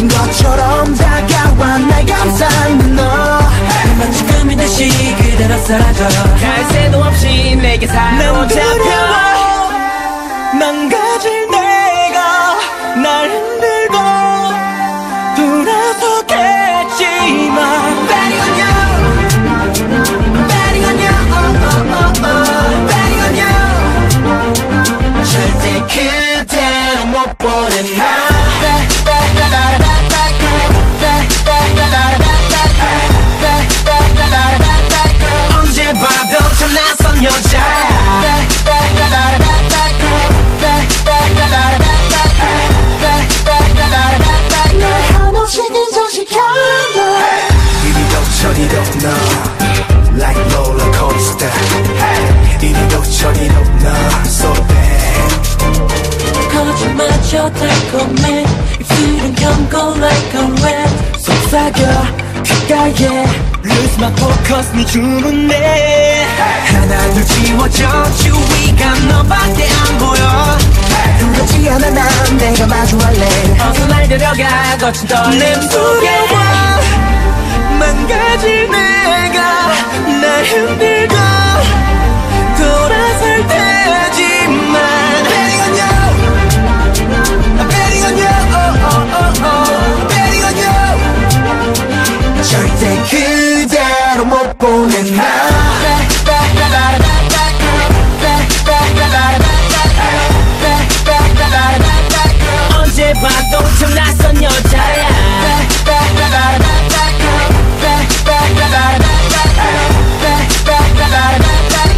날 가진 것처럼 다가와 날 감싸는 너. 난 지금이 다시 그대로 사라져. 갈 새도 없이 내게 사로잡혀. 망가질 내 coaster 이리도 저리도 너 So bad 거짓마저 달콤해. 입술은 경고 like a red 속삭여 귓가에. Lose my focus 네 주문에. 하나 둘 지워져 주위가 너밖에 안 보여. 두렵지 않아 난 내가 마주할래. 어서 날 데려가 거친 떨림 속에 절대 그대로 못 보낸 나 언제 봐도 참 낯선 여자야.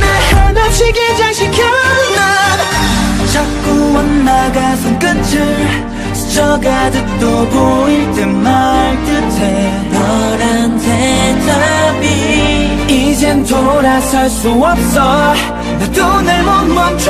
날 한없이 긴장시켜. 난 자꾸 원 나가 손끝을 스쳐가듯 또 보일 듯 말 듯해. 너란 대답이 이젠 돌아설 수 없어. 나도 날못 멈춰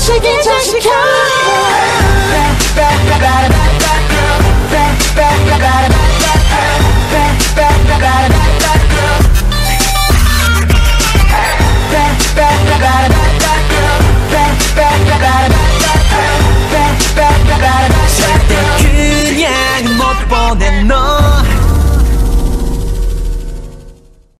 Take it, touch the